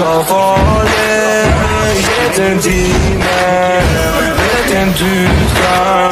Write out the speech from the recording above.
volé, voler, dîner, j'étais du sang.